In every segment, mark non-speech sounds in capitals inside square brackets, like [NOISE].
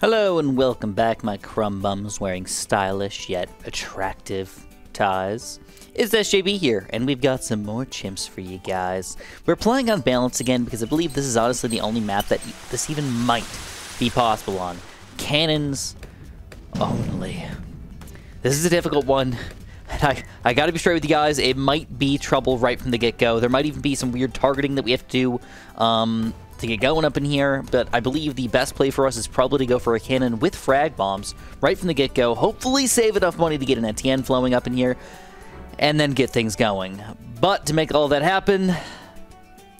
Hello and welcome back, my crumb bums wearing stylish yet attractive ties. It's SJB here, and we've got some more chimps for you guys. We're playing on balance again because I believe this is honestly the only map that this even might be possible on. Cannons only. This is a difficult one. And I, I gotta be straight with you guys, it might be trouble right from the get-go. There might even be some weird targeting that we have to do. Um, to get going up in here, but I believe the best play for us is probably to go for a cannon with frag bombs right from the get-go, hopefully save enough money to get an Etienne flowing up in here, and then get things going. But to make all that happen,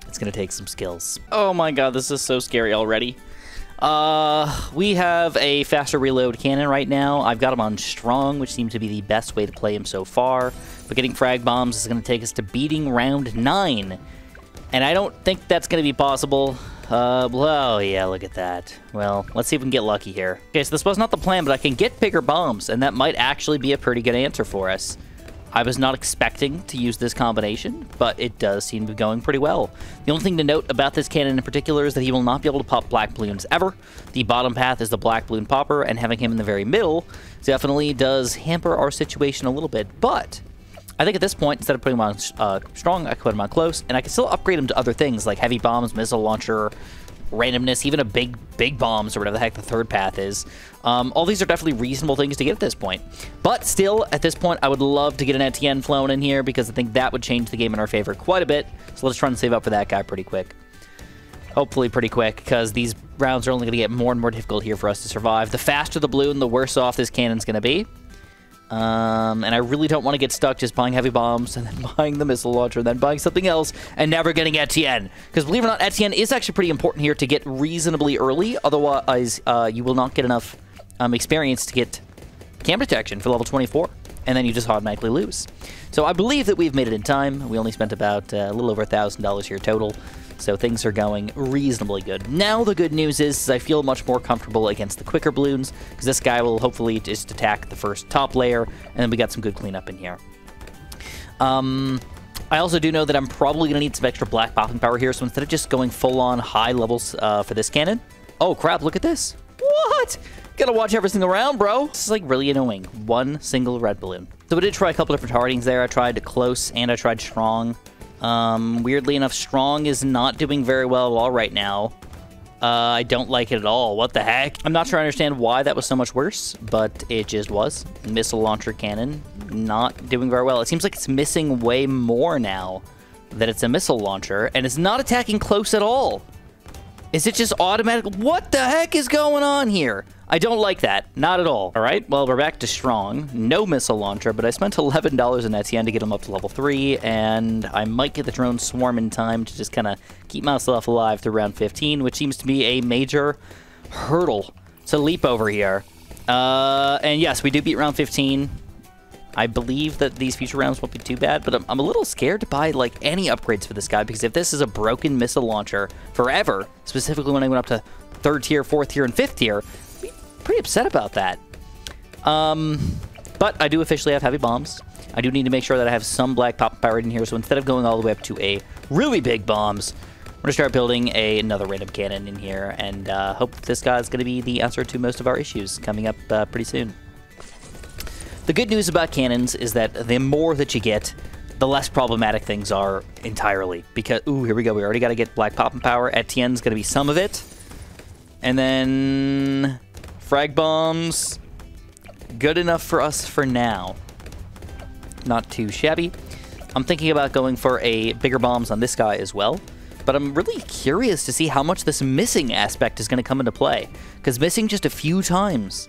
it's going to take some skills. Oh my god, this is so scary already. Uh, we have a faster reload cannon right now. I've got him on strong, which seems to be the best way to play him so far. But getting frag bombs is going to take us to beating round 9 and I don't think that's going to be possible. Uh, well, yeah, look at that. Well, let's see if we can get lucky here. Okay, so this was not the plan, but I can get bigger bombs, and that might actually be a pretty good answer for us. I was not expecting to use this combination, but it does seem to be going pretty well. The only thing to note about this cannon in particular is that he will not be able to pop black balloons ever. The bottom path is the black balloon popper, and having him in the very middle definitely does hamper our situation a little bit, but I think at this point, instead of putting them on uh, strong, I can put them on close, and I can still upgrade them to other things like heavy bombs, missile launcher, randomness, even a big, big bombs, or whatever the heck the third path is. Um, all these are definitely reasonable things to get at this point. But still, at this point, I would love to get an Etienne flown in here because I think that would change the game in our favor quite a bit. So let's try and save up for that guy pretty quick. Hopefully pretty quick, because these rounds are only going to get more and more difficult here for us to survive. The faster the balloon, the worse off this cannon's going to be. Um, and I really don't want to get stuck just buying heavy bombs and then [LAUGHS] buying the missile launcher and then buying something else and never getting Etienne. Because believe it or not, Etienne is actually pretty important here to get reasonably early. Otherwise, uh, you will not get enough um, experience to get cam protection for level 24. And then you just automatically lose. So I believe that we've made it in time. We only spent about uh, a little over a $1,000 here total. So things are going reasonably good. Now the good news is, is I feel much more comfortable against the quicker balloons, because this guy will hopefully just attack the first top layer, and then we got some good cleanup in here. Um, I also do know that I'm probably going to need some extra black popping power here, so instead of just going full-on high levels uh, for this cannon... Oh, crap, look at this. What? Gotta watch every single round, bro. This is, like, really annoying. One single red balloon. So we did try a couple different targetings there. I tried close and I tried strong. Um, weirdly enough, Strong is not doing very well at all right now. Uh, I don't like it at all. What the heck? I'm not sure I understand why that was so much worse, but it just was. Missile launcher cannon, not doing very well. It seems like it's missing way more now that it's a missile launcher, and it's not attacking close at all. Is it just automatic? What the heck is going on here? I don't like that. Not at all. All right, well, we're back to strong. No missile launcher, but I spent $11 in Etienne to get him up to level 3, and I might get the drone swarm in time to just kind of keep myself alive through round 15, which seems to be a major hurdle to leap over here. Uh, and yes, we do beat round 15. I believe that these future rounds won't be too bad, but I'm, I'm, a little scared to buy like any upgrades for this guy because if this is a broken missile launcher forever, specifically when I went up to third tier, fourth tier, and fifth tier, I'd be pretty upset about that. Um, but I do officially have heavy bombs. I do need to make sure that I have some black pop power in here, so instead of going all the way up to a really big bombs, I'm to start building a, another random cannon in here, and uh, hope this guy is to be the answer to most of our issues coming up uh, pretty soon. The good news about cannons is that the more that you get, the less problematic things are entirely. Because, ooh, here we go. We already got to get black popping power. Etienne's going to be some of it. And then Frag bombs, good enough for us for now. Not too shabby. I'm thinking about going for a bigger bombs on this guy as well. But I'm really curious to see how much this missing aspect is going to come into play. Because missing just a few times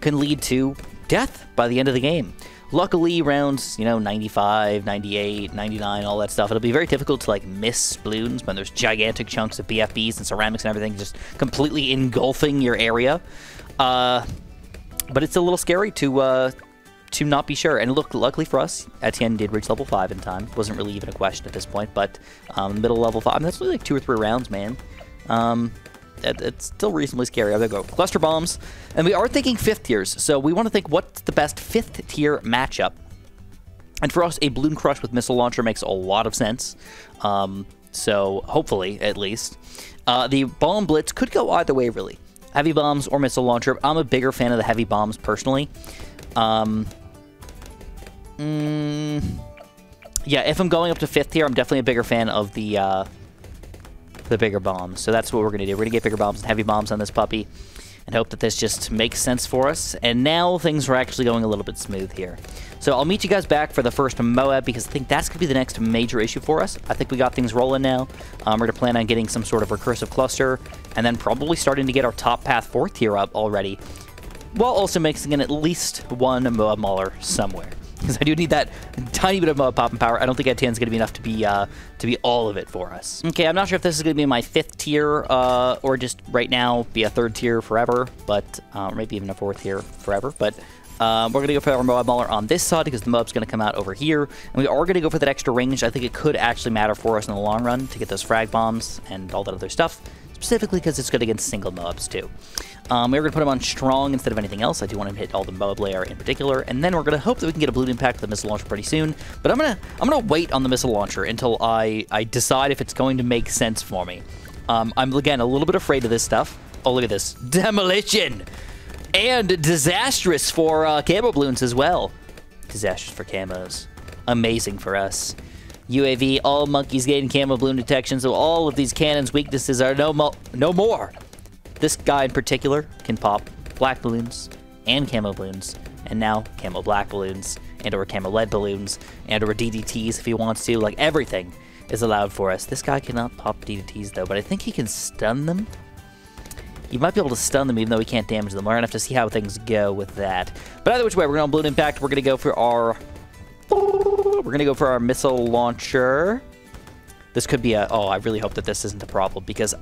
can lead to death by the end of the game. Luckily, rounds, you know, 95, 98, 99, all that stuff, it'll be very difficult to, like, miss balloons when there's gigantic chunks of BFBs and ceramics and everything just completely engulfing your area. Uh, but it's a little scary to uh, to not be sure. And look, luckily for us, Etienne did reach level 5 in time. Wasn't really even a question at this point, but um, middle level 5, I mean, that's only like two or three rounds, man. Um, it, it's still reasonably scary. I'm going to go cluster bombs. And we are thinking fifth tiers, so we want to think what's the best fifth tier matchup. And for us, a Bloon Crush with Missile Launcher makes a lot of sense. Um, so hopefully, at least. Uh, the Bomb Blitz could go either way, really. heavy bombs or missile launcher. I'm a bigger fan of the heavy bombs personally. Um, mm, yeah, if I'm going up to fifth tier, I'm definitely a bigger fan of the uh, the bigger bombs. So that's what we're going to do. We're going to get bigger bombs and heavy bombs on this puppy and hope that this just makes sense for us. And now things are actually going a little bit smooth here. So I'll meet you guys back for the first Moab because I think that's going to be the next major issue for us. I think we got things rolling now. Um, we're going to plan on getting some sort of recursive cluster and then probably starting to get our top path fourth tier up already while also mixing in at least one Moab Mauler somewhere because I do need that tiny bit of uh, popping power. I don't think Etienne is going to be enough to be uh, to be all of it for us. Okay, I'm not sure if this is going to be my fifth tier uh, or just right now be a third tier forever, but uh, maybe even a fourth tier forever. But um, we're going to go for our Moab Mauler on this side because the Moab's going to come out over here. And we are going to go for that extra range. I think it could actually matter for us in the long run to get those frag bombs and all that other stuff specifically because it's good against single Moabs too. Um, we're going to put him on strong instead of anything else. I do want him to hit all the Moab layer in particular, and then we're going to hope that we can get a bloon impact with the missile launcher pretty soon. But I'm going to I'm going to wait on the missile launcher until I I decide if it's going to make sense for me. Um, I'm again a little bit afraid of this stuff. Oh, look at this [LAUGHS] demolition and disastrous for uh, camo balloons as well. Disastrous for camos. Amazing for us. UAV, all monkeys gain camo balloon detection, so all of these cannons' weaknesses are no, mo no more. This guy in particular can pop black balloons and camo balloons, and now camo black balloons, and or camo lead balloons, and or DDTs if he wants to. Like, everything is allowed for us. This guy cannot pop DDTs, though, but I think he can stun them. You might be able to stun them even though he can't damage them. We're to have to see how things go with that. But either which way, we're to Bloon Impact. We're to go for our we're going to go for our missile launcher. This could be a... Oh, I really hope that this isn't a problem because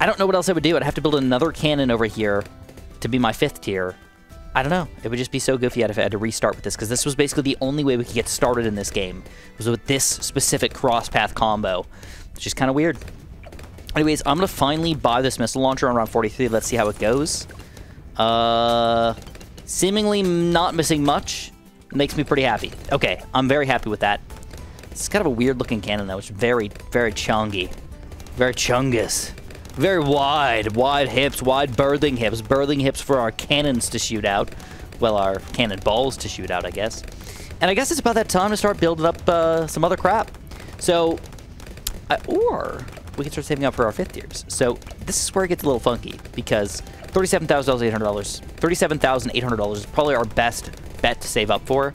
I don't know what else I would do. I'd have to build another cannon over here to be my fifth tier. I don't know. It would just be so goofy if I had to restart with this because this was basically the only way we could get started in this game was with this specific cross-path combo, which is kind of weird. Anyways, I'm going to finally buy this missile launcher on round 43. Let's see how it goes. Uh, seemingly not missing much makes me pretty happy. Okay, I'm very happy with that. It's kind of a weird looking cannon though. It's very, very chungy. Very chungus. Very wide. Wide hips, wide birthing hips. Birthing hips for our cannons to shoot out. Well, our cannon balls to shoot out, I guess. And I guess it's about that time to start building up uh, some other crap. So, or we can start saving up for our fifth tiers. So this is where it gets a little funky because $37,800, $37,800 is probably our best bet to save up for.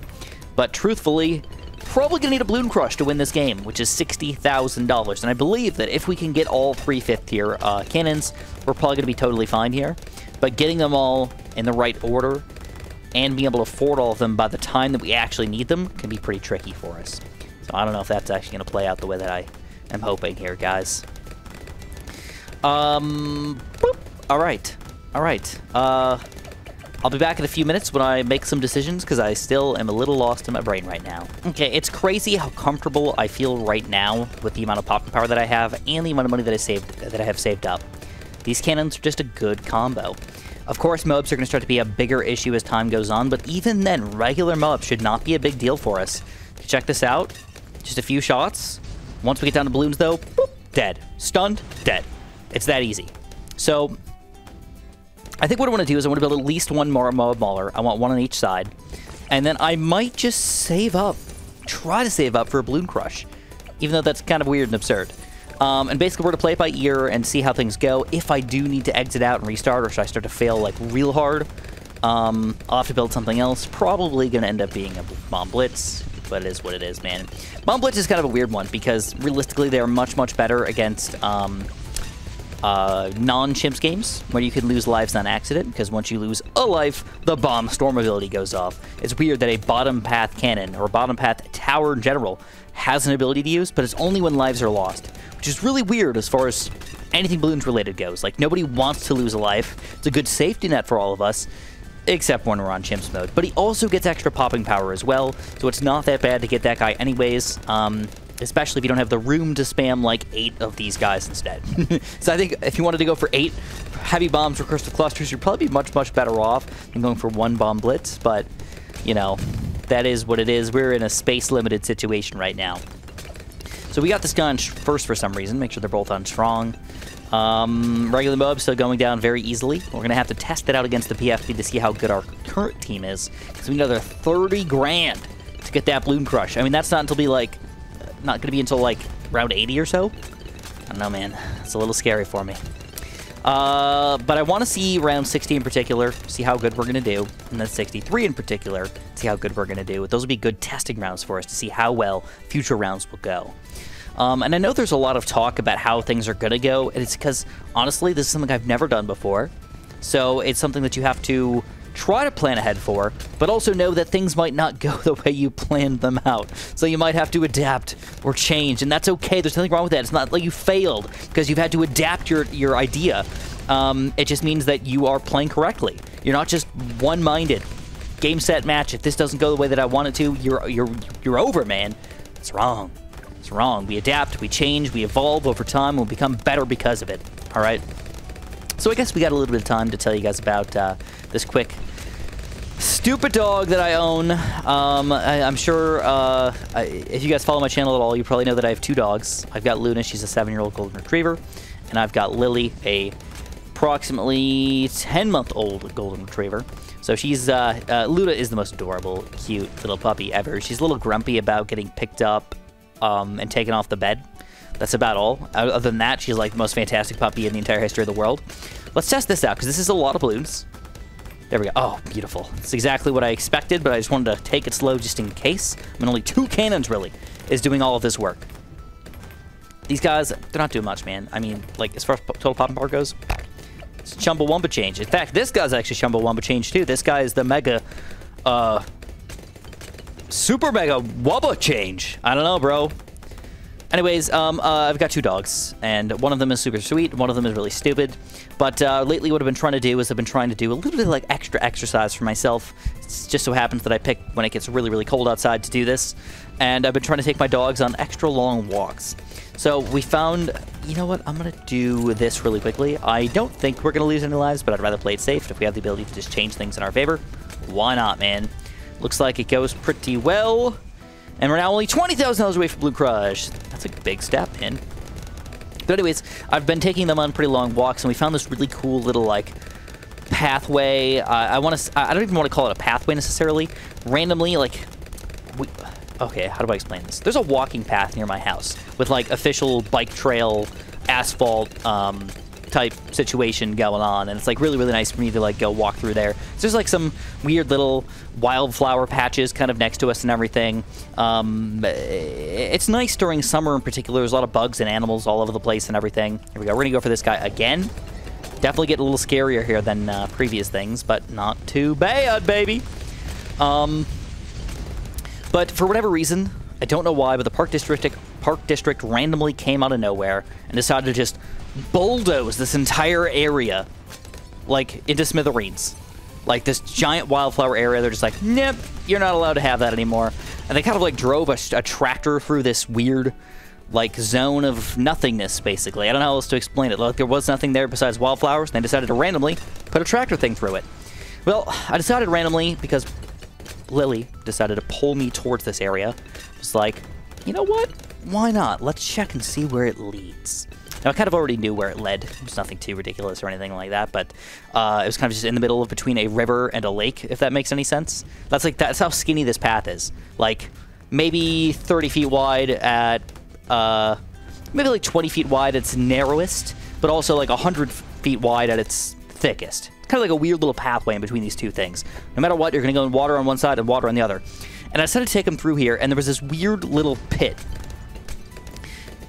But truthfully, probably going to need a Bloon Crush to win this game, which is $60,000. And I believe that if we can get all three fifth tier uh, cannons, we're probably going to be totally fine here. But getting them all in the right order and being able to afford all of them by the time that we actually need them can be pretty tricky for us. So I don't know if that's actually going to play out the way that I am hoping here, guys. Um, boop. all right, all right. Uh, I'll be back in a few minutes when I make some decisions because I still am a little lost in my brain right now. Okay, it's crazy how comfortable I feel right now with the amount of popping power that I have and the amount of money that I saved that I have saved up. These cannons are just a good combo. Of course, Moabs are going to start to be a bigger issue as time goes on, but even then, regular Moabs should not be a big deal for us. Check this out. Just a few shots. Once we get down to balloons, though, boop, dead. Stunned, dead. It's that easy. So, I think what I want to do is I want to build at least one more Moab Mauler. I want one on each side. And then I might just save up, try to save up for a Bloon Crush, even though that's kind of weird and absurd. Um, and basically, we're to play it by ear and see how things go. If I do need to exit out and restart, or should I start to fail, like, real hard, um, I'll have to build something else. Probably going to end up being a Bomb Blitz, but it is what it is, man. Bomb Blitz is kind of a weird one, because realistically, they're much, much better against... Um, uh, non-chimps games where you can lose lives on accident because once you lose a life, the bomb storm ability goes off. It's weird that a bottom path cannon or bottom path tower in general has an ability to use, but it's only when lives are lost, which is really weird as far as anything balloons related goes. Like nobody wants to lose a life. It's a good safety net for all of us. Except when we're on chimps mode. But he also gets extra popping power as well, so it's not that bad to get that guy anyways. Um, especially if you don't have the room to spam like eight of these guys instead. [LAUGHS] so I think if you wanted to go for eight heavy bombs or crystal clusters, you'd probably be much, much better off than going for one bomb blitz. But, you know, that is what it is. We're in a space-limited situation right now. So we got this gun first for some reason. Make sure they're both on strong. Um, regular Moab still going down very easily. We're going to have to test it out against the BFB to see how good our current team is. Because we need another 30 grand to get that Bloon Crush. I mean, that's not until be like, not going to be until like round 80 or so. I don't know, man. It's a little scary for me. Uh, but I want to see round 60 in particular, see how good we're going to do, and then 63 in particular, see how good we're going to do. Those will be good testing rounds for us to see how well future rounds will go. Um, and I know there's a lot of talk about how things are going to go, and it's because, honestly, this is something I've never done before. So it's something that you have to try to plan ahead for, but also know that things might not go [LAUGHS] the way you planned them out. So you might have to adapt or change, and that's okay. There's nothing wrong with that. It's not like you failed because you've had to adapt your, your idea. Um, it just means that you are playing correctly. You're not just one-minded. Game, set, match. If this doesn't go the way that I want it to, you're, you're, you're over, man. It's wrong. It's wrong. We adapt, we change, we evolve over time, and we'll become better because of it. All right? So I guess we got a little bit of time to tell you guys about uh, this quick stupid dog that I own. Um, I, am sure uh, I, if you guys follow my channel at all, you probably know that I have two dogs. I've got Luna, she's a seven-year-old golden retriever, and I've got Lily, a approximately 10-month-old golden retriever. So she's, uh, uh, Luna is the most adorable, cute little puppy ever. She's a little grumpy about getting picked up um, and taken off the bed. That's about all. Other than that, she's like the most fantastic puppy in the entire history of the world. Let's test this out, because this is a lot of balloons. There we go. Oh, beautiful. It's exactly what I expected, but I just wanted to take it slow just in case. I mean, only two cannons, really, is doing all of this work. These guys, they're not doing much, man. I mean, like, as far as total popping power goes, it's Chumbawamba change. In fact, this guy's actually Chumbawamba change, too. This guy is the mega, uh, super mega Wubba change. I don't know, bro. Anyways, um, uh, I've got two dogs, and one of them is super sweet, one of them is really stupid. But uh, lately what I've been trying to do is I've been trying to do a little bit of like extra exercise for myself. It just so happens that I pick when it gets really, really cold outside to do this. And I've been trying to take my dogs on extra long walks. So we found, you know what, I'm going to do this really quickly. I don't think we're going to lose any lives, but I'd rather play it safe. If we have the ability to just change things in our favor, why not, man? Looks like it goes pretty well. And we're now only $20,000 away from Bloon Crush. That's a big step, in. But anyways, I've been taking them on pretty long walks, and we found this really cool little, like, pathway. Uh, I want to. I don't even want to call it a pathway necessarily. Randomly, like, we. Okay, how do I explain this? There's a walking path near my house with like official bike trail, asphalt, um, type situation going on, and it's like really, really nice for me to like go walk through there. So there's like some weird little wildflower patches kind of next to us and everything. Um, it's nice during summer in particular. There's a lot of bugs and animals all over the place and everything. Here we go. We're gonna go for this guy again. Definitely get a little scarier here than uh, previous things, but not too bad, baby. Um, but for whatever reason, I don't know why, but the Park District Park District randomly came out of nowhere and decided to just bulldoze this entire area, like, into smithereens. Like, this giant wildflower area, they're just like, nope, you're not allowed to have that anymore. And they kind of, like, drove a, a tractor through this weird, like, zone of nothingness, basically. I don't know how else to explain it. Like, there was nothing there besides wildflowers, and they decided to randomly put a tractor thing through it. Well, I decided randomly, because Lily decided to pull me towards this area. It's like, you know what? Why not? Let's check and see where it leads. Now, I kind of already knew where it led. It was nothing too ridiculous or anything like that, but uh, it was kind of just in the middle of between a river and a lake, if that makes any sense. That's like that's how skinny this path is. Like maybe 30 feet wide at uh, maybe like 20 feet wide at its narrowest, but also like 100 feet wide at its thickest. It's kind of like a weird little pathway in between these two things. No matter what, you're going to go in water on one side and water on the other. And I decided to take them through here, and there was this weird little pit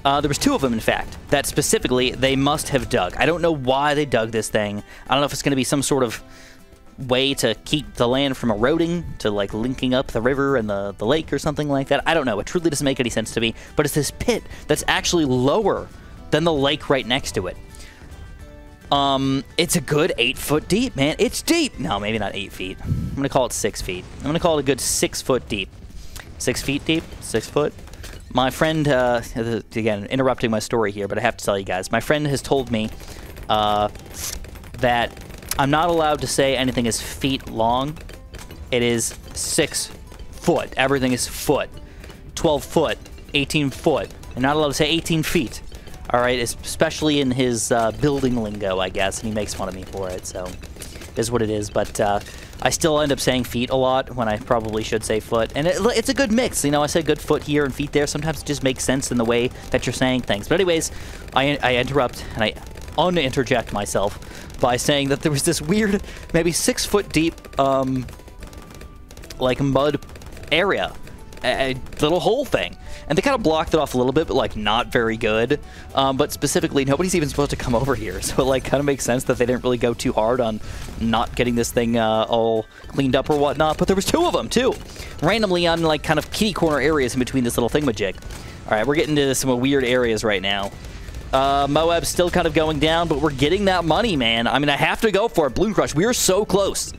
uh, there was two of them, in fact, that specifically they must have dug. I don't know why they dug this thing. I don't know if it's going to be some sort of way to keep the land from eroding, to like linking up the river and the, the lake or something like that. I don't know. It truly doesn't make any sense to me. But it's this pit that's actually lower than the lake right next to it. Um, it's a good eight foot deep, man. It's deep. No, maybe not eight feet. I'm gonna call it six feet. I'm gonna call it a good six foot deep. Six feet deep. Six foot. My friend, uh, again, interrupting my story here, but I have to tell you guys. My friend has told me uh, that I'm not allowed to say anything is feet long. It is six foot. Everything is foot. 12 foot. 18 foot. I'm not allowed to say 18 feet. All right, especially in his uh, building lingo, I guess, and he makes fun of me for it. So, is what it is. But uh, I still end up saying feet a lot when I probably should say foot, and it, it's a good mix. You know, I say good foot here and feet there. Sometimes it just makes sense in the way that you're saying things. But anyways, I, I interrupt and I uninterject myself by saying that there was this weird, maybe six foot deep, um, like mud area a little hole thing. And they kind of blocked it off a little bit, but like not very good. Um, but specifically, nobody's even supposed to come [LAUGHS] over here. So it like kind of makes sense that they didn't really go too hard on not getting this thing uh, all cleaned up or whatnot. But there was two of them too, randomly on like kind of kitty corner areas in between this little thingamajig. All right, we're getting into some weird areas right now. Uh, Moab's still kind of going down, but we're getting that money, man. I mean, I have to go for it. Bloon Crush, we are so close.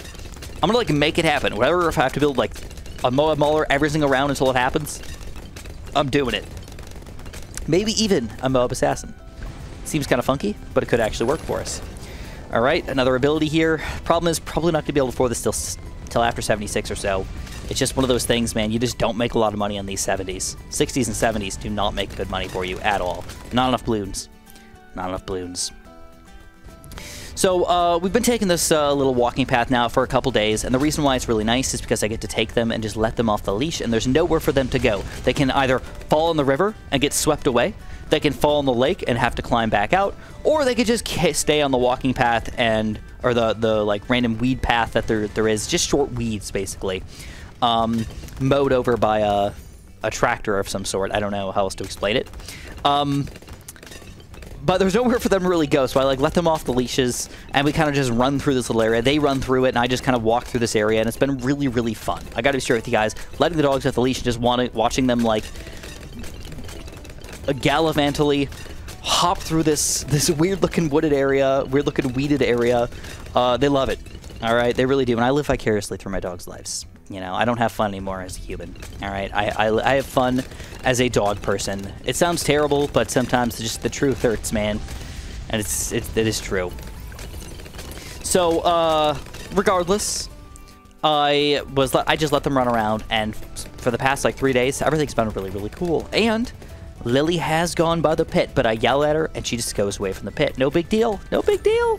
I'm gonna like make it happen. Whatever if I have to build like a Moab Mauler everything around until it happens, I'm doing it. Maybe even a Moab Assassin. Seems kind of funky, but it could actually work for us. All right, another ability here. Problem is probably not going to be able to afford this till, till after 76 or so. It's just one of those things, man. You just don't make a lot of money on these 70s. 60s and 70s do not make good money for you at all. Not enough balloons. Not enough balloons. So uh, we've been taking this uh, little walking path now for a couple days, and the reason why it's really nice is because I get to take them and just let them off the leash, and there's nowhere for them to go. They can either fall in the river and get swept away, they can fall in the lake and have to climb back out, or they could just stay on the walking path and or the the like random weed path that there there is, just short weeds basically, um, mowed over by a a tractor of some sort. I don't know how else to explain it. Um, but there's nowhere for them to really go, so I like let them off the leashes, and we kind of just run through this little area. They run through it, and I just kind of walk through this area, and it's been really, really fun. I gotta be straight with you guys. Letting the dogs off the leash and just want watching them like gallivantly hop through this this weird-looking wooded area, weird-looking weeded area. Uh, they love it. All right, they really do, and I live vicariously through my dogs' lives. You know, I don't have fun anymore as a human. All right, I, I, I have fun as a dog person. It sounds terrible, but sometimes just the truth hurts, man. And it's, it, it is true. So, uh, regardless, I was I just let them run around, and for the past like three days, everything's been really, really cool. And Lily has gone by the pit, but I yell at her, and she just goes away from the pit. No big deal. No big deal.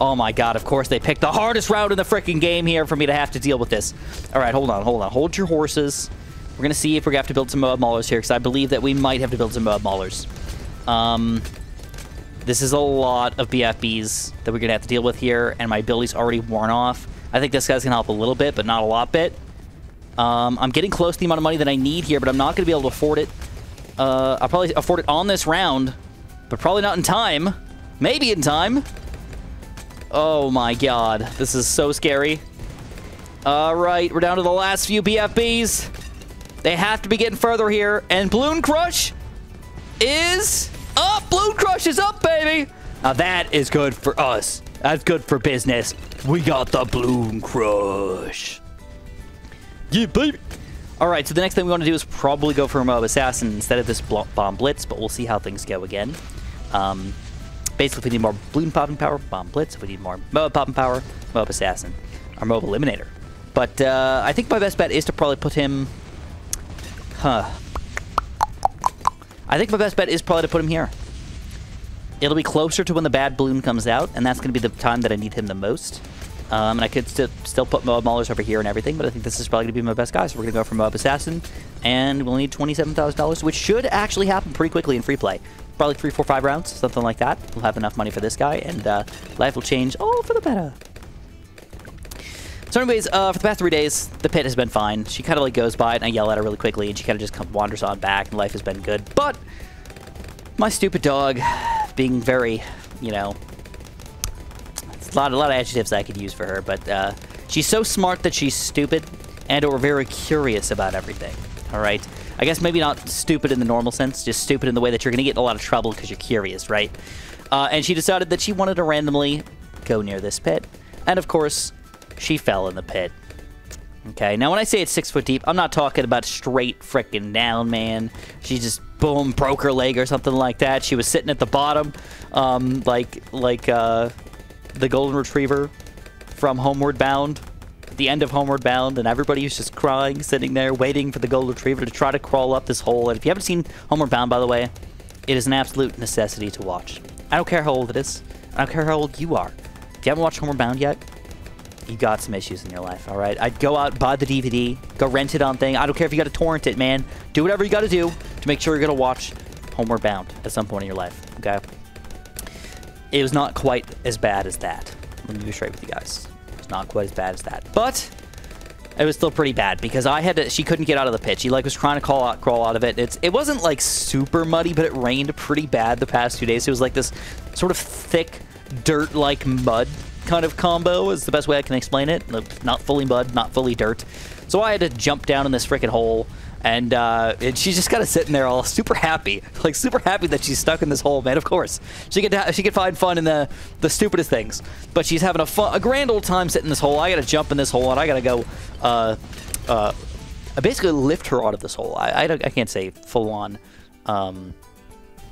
Oh my god, of course they picked the hardest route in the freaking game here for me to have to deal with this. All right, hold on, hold on. Hold your horses. We're going to see if we're going to have to build some Moab Maulers here, because I believe that we might have to build some Moab Maulers. Um, this is a lot of BFBs that we're going to have to deal with here, and my ability's already worn off. I think this guy's going to help a little bit, but not a lot bit. Um, I'm getting close to the amount of money that I need here, but I'm not going to be able to afford it. Uh, I'll probably afford it on this round, but probably not in time. Maybe in time. Oh my god. This is so scary. Alright, we're down to the last few BFBs. They have to be getting further here. And Bloon Crush is up. Bloon Crush is up, baby. Now that is good for us. That's good for business. We got the Bloon Crush. Yeah, baby. All right, so the next thing we want to do is probably go for a Moab Assassin instead of this Bomb Blitz, but we'll see how things go again. Um, Basically, if we need more balloon popping power, bomb blitz. If we need more Moab popping power, Moab assassin, or Moab eliminator. But uh, I think my best bet is to probably put him. Huh. I think my best bet is probably to put him here. It'll be closer to when the bad balloon comes out, and that's going to be the time that I need him the most. Um, and I could st still put Moab Maulers over here and everything, but I think this is probably going to be my best guy. So we're going to go for Moab Assassin, and we'll need $27,000, which should actually happen pretty quickly in free play probably three, four, five rounds, something like that. We'll have enough money for this guy, and uh, life will change all for the better. So anyways, uh, for the past three days, the pit has been fine. She kind of like goes by and I yell at her really quickly, and she kind of just wanders on back, and life has been good. But my stupid dog, being very, you know, a lot, a lot of adjectives I could use for her, but uh, she's so smart that she's stupid, and or very curious about everything. All right. I guess maybe not stupid in the normal sense, just stupid in the way that you're going to get in a lot of trouble because you're curious, right? Uh, and she decided that she wanted to randomly go near this pit. And of course, she fell in the pit. Okay, now when I say it's six foot deep, I'm not talking about straight freaking down, man. She just boom broke her leg or something like that. She was sitting at the bottom, um, like like uh, the golden retriever from Homeward Bound the end of Homeward Bound, and everybody was just crying, sitting there, waiting for the Gold Retriever to try to crawl up this hole. And if you haven't seen Homeward Bound, by the way, It is an absolute necessity to watch. I don't care how old it is. I don't care how old you are. If you haven't watched Homeward Bound yet, you got some issues in your life, all right? I'd go out, buy the DVD, go rent it on thing. I don't care if you got to torrent it, man. Do whatever you got to do to make sure you're going to watch Homeward Bound at some point in your life, okay? It was not quite as bad as that. Let me be straight with you guys. Not quite as bad as that. But it was still pretty bad because I had to. She couldn't get out of the pit. She like was trying to crawl out, crawl out of it. It's it wasn't like super muddy, but it rained pretty bad the past two days. It was like this sort of thick dirt like mud kind of combo is the best way I can explain it. Not fully mud, not fully dirt. So I had to jump down in this freaking hole and, uh, and she's just kind of sitting there all super happy, [LAUGHS] like super happy that she's stuck in this hole, man. Of course, she could she could find fun in the the stupidest things, but she's having a fun, a grand old time sitting in this hole. I got to jump in this hole, and I got to go, uh, uh, basically lift her out of this hole. I I, I can't say full on. Um,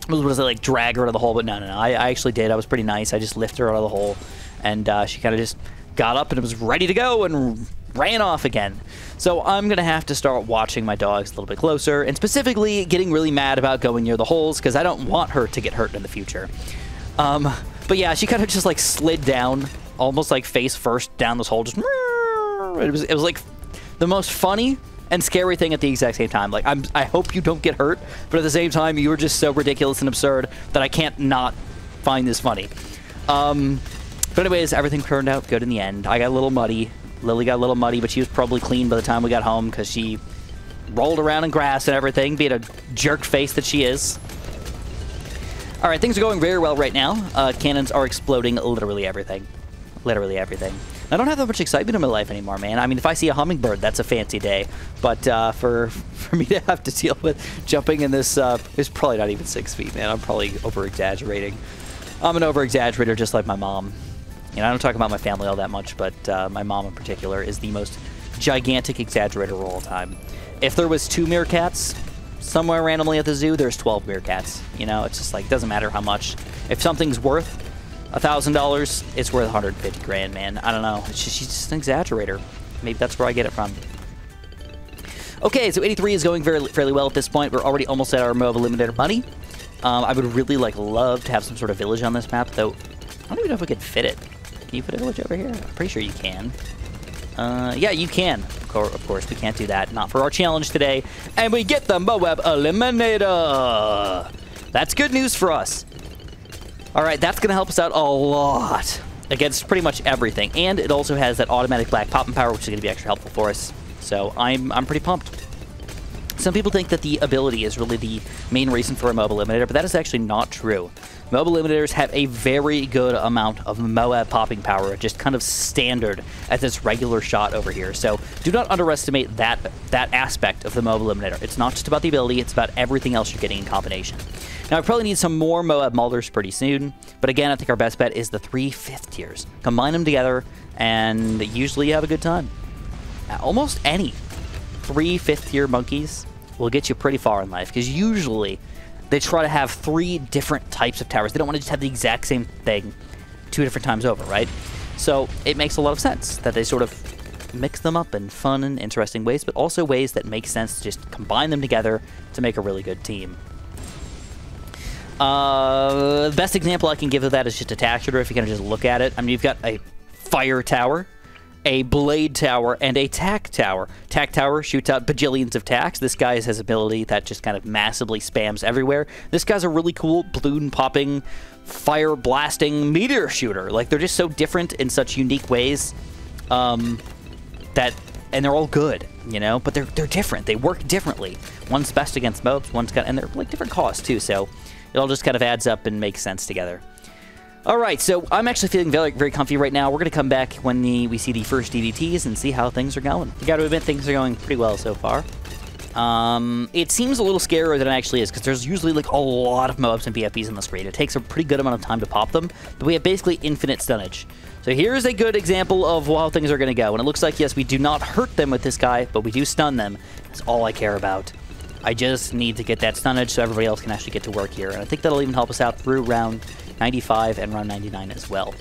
was it like drag her out of the hole? But no, no, no. I, I actually did. I was pretty nice. I just lifted her out of the hole, and uh, she kind of just got up and was ready to go and ran off again. So I'm going to have to start watching my dogs a little bit closer, and specifically getting really mad about going near the holes, because I don't want her to get hurt in the future. Um, but yeah, she kind of just like slid down, almost like face first down this hole, just... [LAUGHS] It was, it was like the most funny and scary thing at the exact same time. Like, I'm, I hope you don't get hurt, but at the same time, you were just so ridiculous and absurd that I can't not find this funny. Um, but anyways, everything turned out good in the end. I got a little muddy. Lily got a little muddy, but she was probably clean by the time we got home because she rolled around in grass and everything, being a jerk face that she is. All right, things are going very well right now. Uh, cannons are exploding literally everything. Literally everything. I don't have that much excitement in my life anymore, man. I mean, if I see a hummingbird, that's a fancy day. But uh, for [LAUGHS] for me to have to deal with jumping in this, uh, it's probably not even six feet, man. I'm probably over-exaggerating. I'm an over-exaggerator just like my mom. You know, I don't talk about my family all that much, but uh, my mom in particular is the most gigantic exaggerator of all time. If there was two meerkats somewhere randomly at the zoo, there's 12 meerkats. You know, it's just like, doesn't matter how much. If something's worth a $1,000, it's worth 150 grand, man. I don't know. She's just an exaggerator. Maybe that's where I get it from. Okay, so 83 is going very fairly well at this point. We're already almost at our MOAB Eliminator money. Um, I would really like love to have some sort of village on this map, though I don't even know if we could fit it. Can you put a village over here? I'm pretty sure you can. Uh, yeah, you can. Of course, we can't do that. Not for our challenge today. And we get the Moab Eliminator. That's good news for us. All right, that's going to help us out a lot against pretty much everything. And it also has that automatic black popping power, which is going to be extra helpful for us. So I'm, I'm pretty pumped. Some people think that the ability is really the main reason for a MOAB Eliminator, but that is actually not true. MOAB Eliminators have a very good amount of Moab popping power, just kind of standard at this regular shot over here. So do not underestimate that that aspect of the MOAB Eliminator. It's not just about the ability, it's about everything else you're getting in combination. Now, I probably need some more Moab Maulers pretty soon, but again, I think our best bet is the three fifth tiers. Combine them together, and usually you have a good time. Almost any three fifth tier monkeys will get you pretty far in life because usually they try to have three different types of towers. They don't want to just have the exact same thing two different times over, right? So it makes a lot of sense that they sort of mix them up in fun and interesting ways, but also ways that make sense to just combine them together to make a really good team. Uh, the best example I can give of that is just attack shooter. If you kind of just look at it, I mean, you've got a fire tower a blade tower, and a tack tower. Tack tower shoots out bajillions of tacks. This guy has his ability that just kind of massively spams everywhere. This guy's a really cool balloon popping, fire blasting meteor shooter. Like they're just so different in such unique ways um, that, and they're all good, you know. But they're they're different. They work differently. One's best against Moabs. One's got, and they're like different costs too. So it all just kind of adds up and makes sense together. All right, so I'm actually feeling very, very comfy right now. We're going to come back when the, we see the first DDTs and see how things are going. You got to admit, things are going pretty well so far. Um, it seems a little scarier than it actually is, because there's usually like a lot of Moabs and BFBs on the screen. It takes a pretty good amount of time to pop them, but we have basically infinite stunnage. So here's a good example of how things are going to go. And it looks like, yes, we do not hurt them with this guy, but we do stun them. That's all I care about. I just need to get that stunnage so everybody else can actually get to work here. And I think that'll even help us out through round 95, and round 99 as well.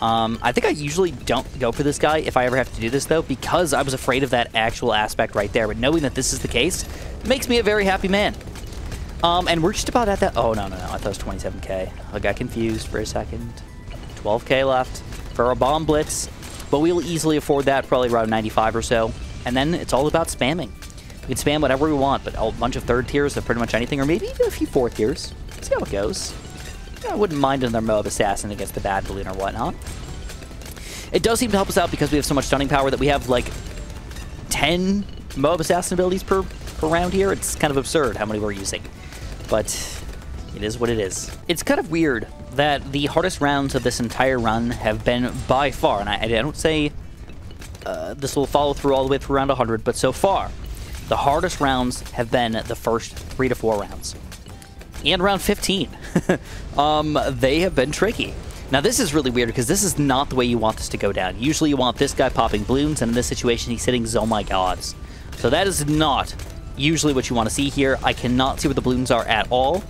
Um, I think I usually don't go for this guy if I ever have to do this, though, because I was afraid of that actual aspect right there. But knowing that this is the case makes me a very happy man. Um, and we're just about at that. Oh, no, no, no. I thought it was 27k. I got confused for a second. 12k left for a bomb blitz, but we'll easily afford that, probably around 95 or so. And then it's all about spamming. We can spam whatever we want, but a bunch of third tiers of pretty much anything, or maybe even a few fourth tiers. See how it goes. I wouldn't mind another Moab Assassin against the bad balloon or whatnot. It does seem to help us out because we have so much stunning power that we have like 10 Moab Assassin abilities per, per round here. It's kind of absurd how many we're using. But it is what it is. It's kind of weird that the hardest rounds of this entire run have been by far, and I, I don't say uh, this will follow through all the way through round 100, but so far, the hardest rounds have been the first three to four rounds. And round 15. [LAUGHS] um, they have been tricky. Now this is really weird because this is not the way you want this to go down. Usually you want this guy popping balloons, and in this situation he's hitting Oh My Gods. So that is not usually what you want to see here. I cannot see where the balloons are at all.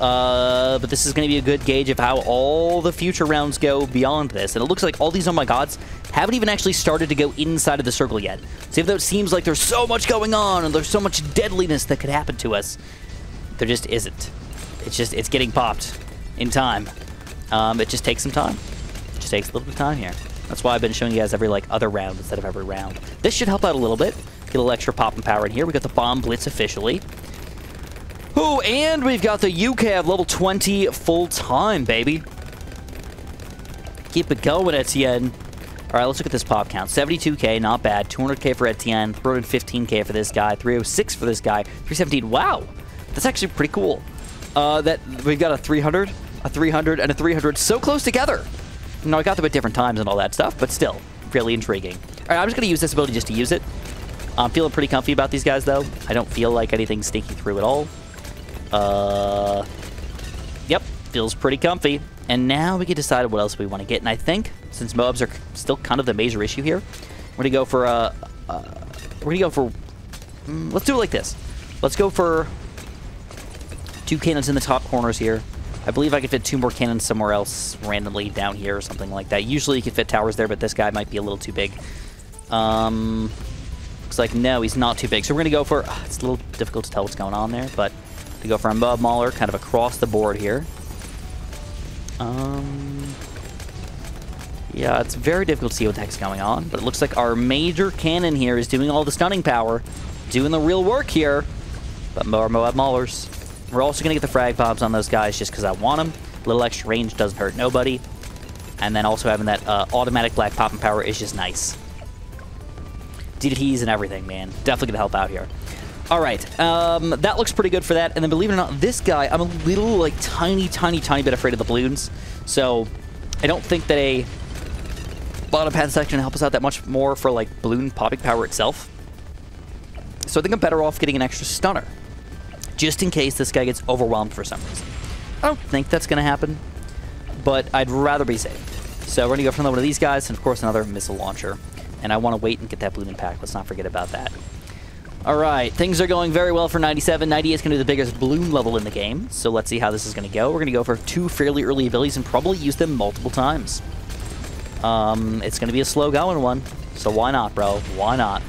Uh, but this is going to be a good gauge of how all the future rounds go beyond this. And it looks like all these Oh My Gods haven't even actually started to go inside of the circle yet. So even though it seems like there's so much going on and there's so much deadliness that could happen to us, there just isn't. It's just, it's getting popped in time. Um, it just takes some time. It just takes a little bit of time here. That's why I've been showing you guys every like other round instead of every round. This should help out a little bit. Get a little extra pop and power in here. We got the Bomb Blitz officially. Oh, and we've got the UCAV level 20 full time, baby. Keep it going, Etienne. All right, let's look at this pop count. 72k, not bad. 200k for Etienne, 315k for this guy, 306 for this guy, 317. Wow, that's actually pretty cool. Uh, that we've got a 300, a 300, and a 300 so close together. No, I got them at different times and all that stuff, but still, really intriguing. All right, I'm just going to use this ability just to use it. I'm feeling pretty comfy about these guys, though. I don't feel like anything's sneaking through at all. Uh, yep, feels pretty comfy. And now we can decide what else we want to get. And I think, since Moabs are still kind of the major issue here, we're going to go for, uh, uh we're going to go for, mm, let's do it like this. Let's go for two cannons in the top corners here. I believe I could fit two more cannons somewhere else randomly down here or something like that. Usually you can fit towers there, but this guy might be a little too big. Um, looks like no, he's not too big. So we're going to go for, uh, it's a little difficult to tell what's going on there, but to go for a Moab Mauler kind of across the board here. Um, yeah, it's very difficult to see what the heck's going on, but it looks like our major cannon here is doing all the stunning power, doing the real work here, but more Moab Maulers. We're also going to get the frag bombs on those guys just because I want them. A little extra range doesn't hurt nobody. And then also having that uh, automatic black popping power is just nice. DDTs and everything, man. Definitely going to help out here. All right, um, that looks pretty good for that. And then believe it or not, this guy, I'm a little, like, tiny, tiny, tiny bit afraid of the balloons. So I don't think that a bottom path section help us out that much more for, like, balloon popping power itself. So I think I'm better off getting an extra stunner. Just in case this guy gets overwhelmed for some reason. I don't think that's going to happen, but I'd rather be safe. So we're going to go for another one of these guys, and of course another missile launcher. And I want to wait and get that bloon impact. Let's not forget about that. All right, things are going very well for 97. 98 is going to be the biggest balloon level in the game, so let's see how this is going to go. We're going to go for two fairly early abilities and probably use them multiple times. Um, it's going to be a slow going one, so why not, bro? Why not?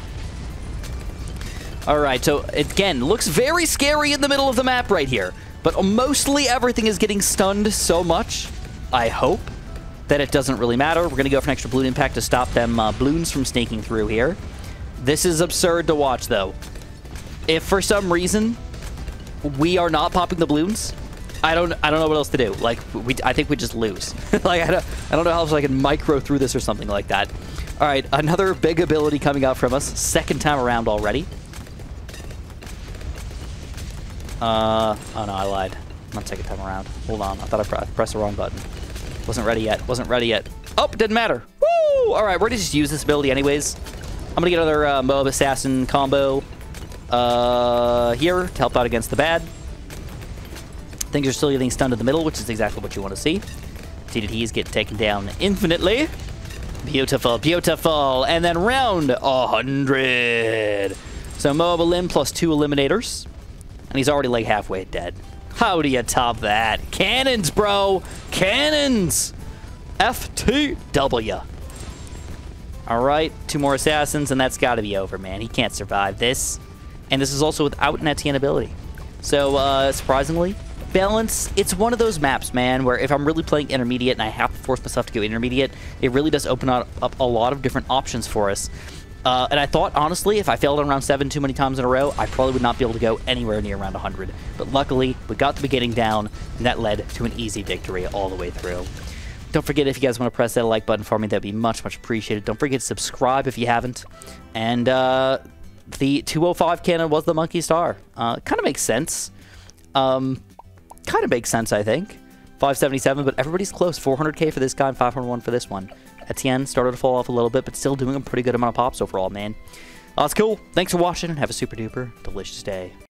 All right, so again, looks very scary in the middle of the map right here, but mostly everything is getting stunned so much, I hope, that it doesn't really matter. We're going to go for an extra bloon impact to stop them uh, balloons from sneaking through here. This is absurd to watch, though. If for some reason we are not popping the balloons, I don't I don't know what else to do. Like we I think we just lose. [LAUGHS] like I don't I don't know how else I can micro through this or something like that. All right, another big ability coming out from us. Second time around already. Uh oh no, I lied. Not second time around. Hold on, I thought I pre pressed the wrong button. Wasn't ready yet. Wasn't ready yet. Oh, didn't matter. Woo! All right, we're gonna just use this ability anyways. I'm to get another uh, Moab Assassin combo uh, here to help out against the bad. Things are still getting stunned in the middle, which is exactly what you want to see. DDTs get taken down infinitely. Beautiful, beautiful. And then round 100. So Moab Elim plus two eliminators. And he's already like halfway dead. How do you top that? Cannons, bro! Cannons! FTW. All right, two more assassins, and that's got to be over, man. He can't survive this. And this is also without an Etienne ability. So, uh, surprisingly, balance, it's one of those maps, man, where if I'm really playing intermediate and I have to force myself to go intermediate, it really does open up, up a lot of different options for us. Uh, and I thought, honestly, if I failed on round 7 too many times in a row, I probably would not be able to go anywhere near round 100. But luckily, we got the beginning down, and that led to an easy victory all the way through. Don't forget, if you guys want to press that like button for me, that'd be much, much appreciated. Don't forget to subscribe if you haven't. And uh, the 205 cannon was the Monkey Star. Uh, kind of makes sense. Um, kind of makes sense, I think. 577, but everybody's close. 400k for this guy and 501 for this one. Etienne started to fall off a little bit, but still doing a pretty good amount of pops overall, man. Uh, that's cool. Thanks for watching, have a super duper delicious day.